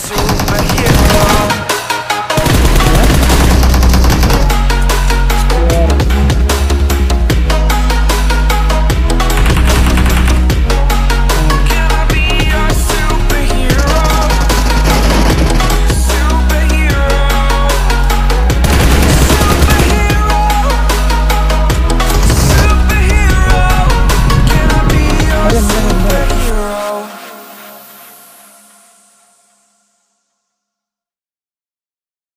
through my.